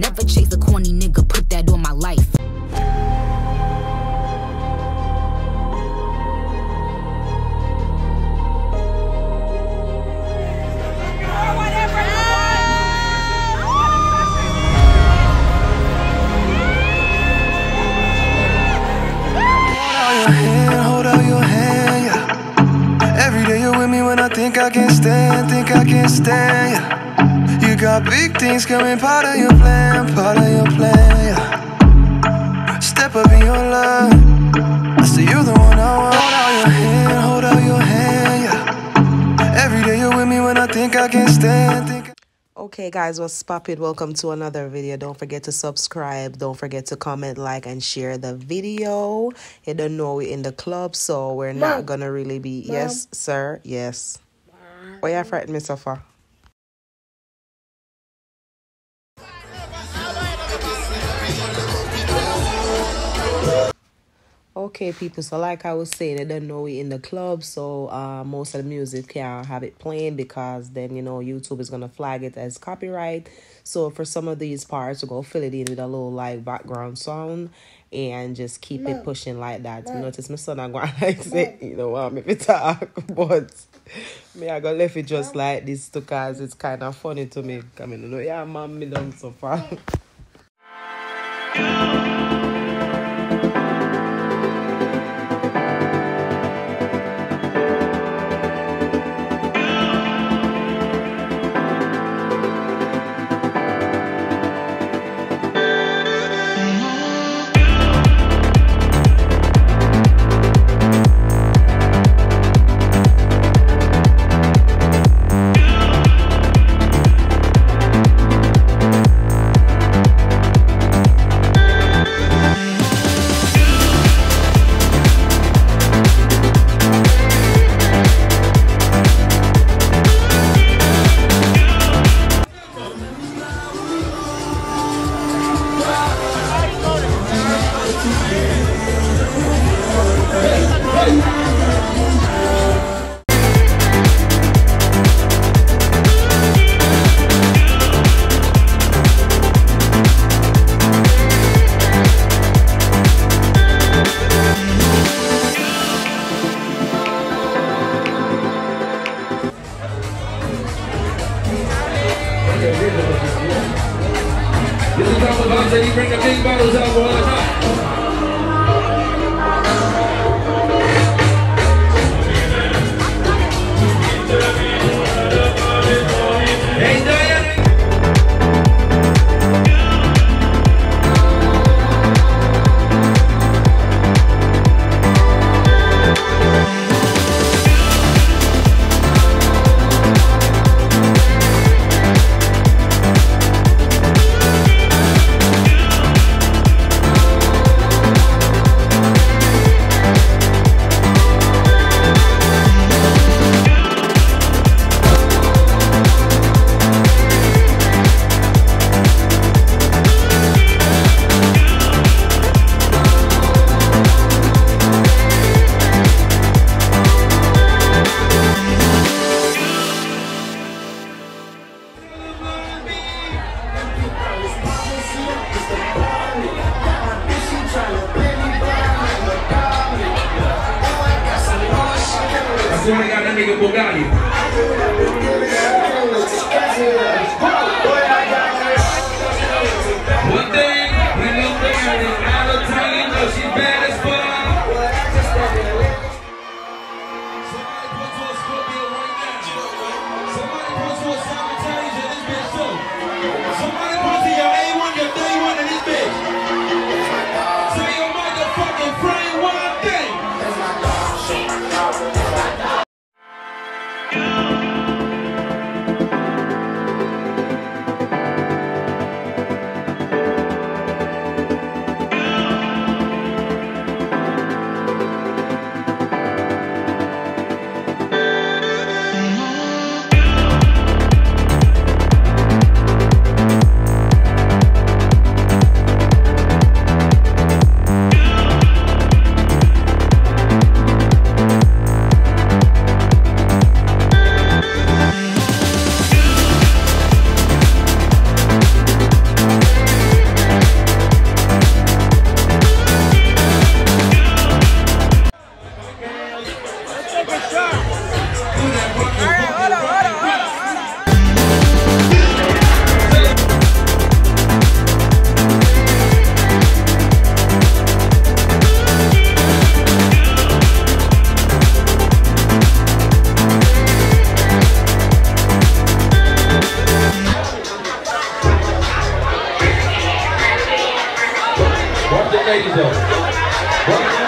Never chase a corny nigga, put that on my life. Hold out your hand, yeah. Every day you're with me when I think I can't stand, think I can't stand, yeah. You got big things coming, part of your plan, part of your plan, yeah. Step up in your line. I say you're the one I want. Hold out your hand, hold out your hand, yeah. Every day you're with me when I think I can't stand, think. Okay, guys, what's poppin'? Welcome to another video. Don't forget to subscribe. Don't forget to comment, like, and share the video. You don't know we're in the club, so we're not gonna really be. Yes, sir. Yes. Why you frightened me so far? Okay, people. So, like I was saying, I don't know it in the club, so uh, most of the music can't have it playing because then you know YouTube is gonna flag it as copyright. So for some of these parts, we're gonna fill it in with a little like background sound and just keep it pushing like that. You notice my son I'm gonna like say, you know, me to talk, but me I gonna left it just like this because it's kind of funny to me. Coming, you know, yeah, mom, me done so far. This is Papa Bob said he bring the big bottles out all the Swear to God, that nigga Bugatti. One thing, she bad as fuck. Somebody put to a Scorpio right now. Somebody put to a this bitch too. Somebody put to your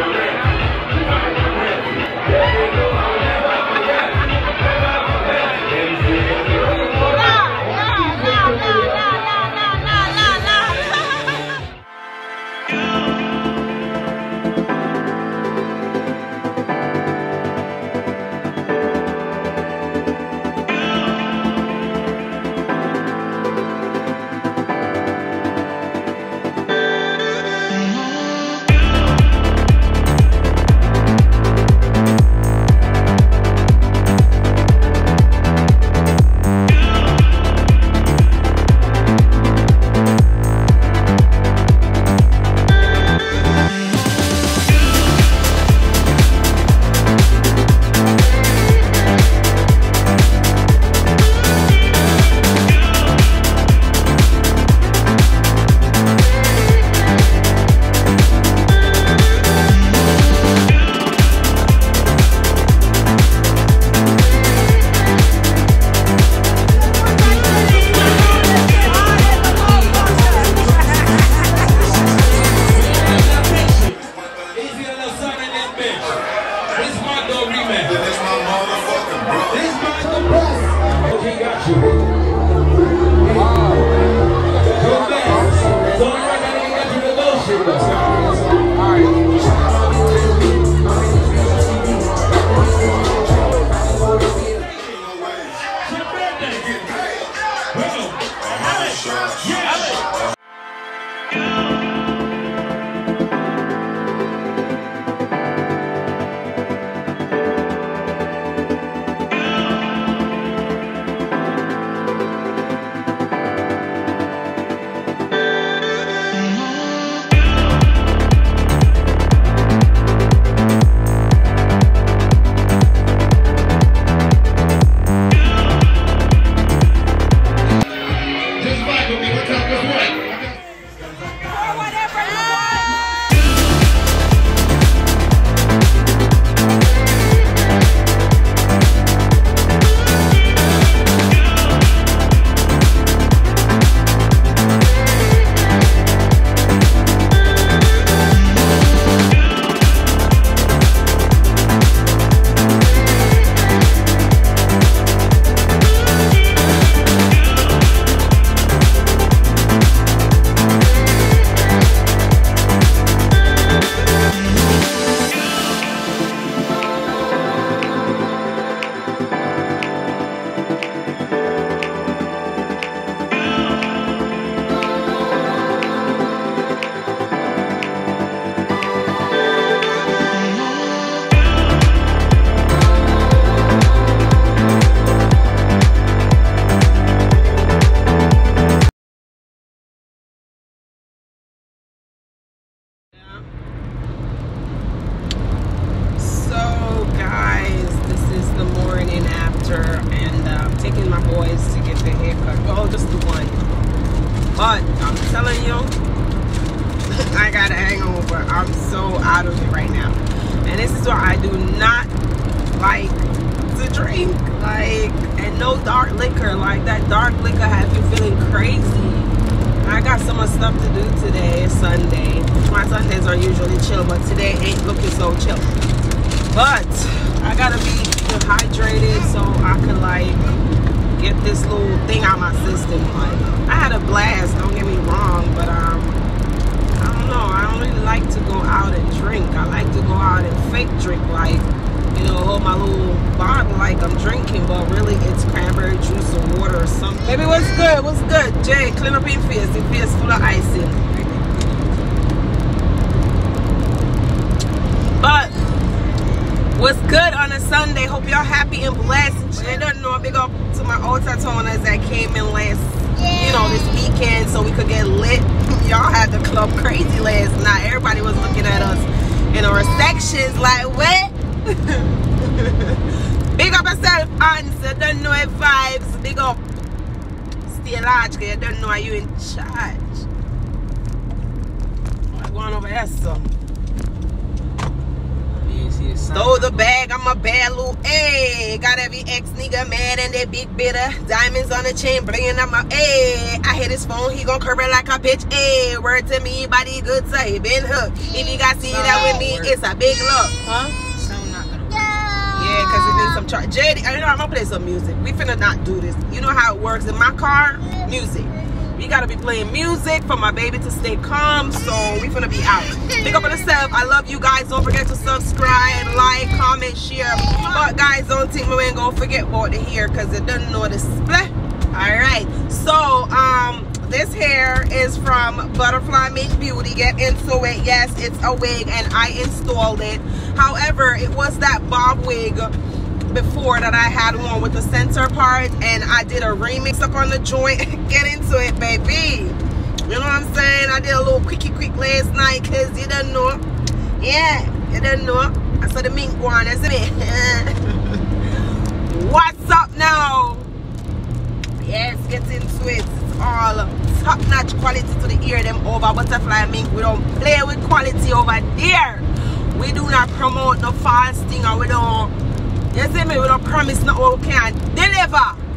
Easy Just the one. But I'm telling you, I got a hangover. I'm so out of it right now. And this is why I do not like to drink. Like, and no dark liquor. Like, that dark liquor has you feeling crazy. I got so much stuff to do today. Sunday. My Sundays are usually chill, but today ain't looking so chill. But I gotta be hydrated so I can like get this little thing out my system. Like I had a blast, don't get me wrong, but um I don't know, I don't really like to go out and drink. I like to go out and fake drink like you know, hold my little bottle like I'm drinking, but really it's cranberry juice or water or something. Baby, what's good? What's good? Jay, clean up your face. Your face full of icing. But what's good on Sunday? Hope y'all happy and blessed. I don't know. Big up to my old toners that came in last, you know, this weekend so we could get lit. Y'all had the club crazy last night. Everybody was looking at us in our sections like, what? Big up yourself, answer. Don't know it vibes. Big up. Stay large because you don't know are you in charge. I'm going over here, so. Throw the bag, I'm a bad little A. Got every ex nigga mad and they big bitter. Diamonds on the chain, bringing up my A. I hit his phone, he gon' curve it like a bitch. A. Word to me, body good, so he been hooked. If you got see that with me, it's a big look. Huh? Sound not gonna. Yeah, because it needs some charge. JD, I know I'm gonna play some music. We finna not do this. You know how it works in my car? Music. We gotta be playing music for my baby to stay calm, so we finna yourself. I love you guys. Don't forget to subscribe, like, comment, share. But guys, don't think we ain't gonna forget about the hair because it doesn't know the split. Alright, so um this hair is from Butterfly Mink Beauty. Get into it. Yes, it's a wig and I installed it. However, it was that bob wig before that I had one with the center part and I did a remix up on the joint. Get into it, baby. You know what I'm saying? I did a little quickie quick last night because you don't know. Yeah, you don't know. I saw the mink one, isn't it? What's up now? Yes, get into it. It's all top-notch quality to the ear. Them over butterfly mink. We don't play with quality over there. We do not promote no false thing or we don't you see me? We don't promise no we can deliver.